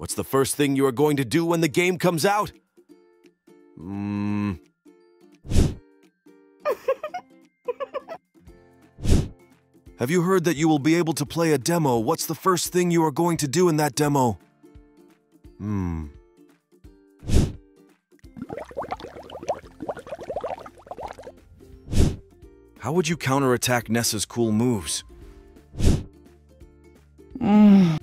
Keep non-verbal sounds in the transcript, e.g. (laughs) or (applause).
What's the first thing you are going to do when the game comes out? Hmm. (laughs) Have you heard that you will be able to play a demo? What's the first thing you are going to do in that demo? Hmm. How would you counterattack Nessa's cool moves? Hmm.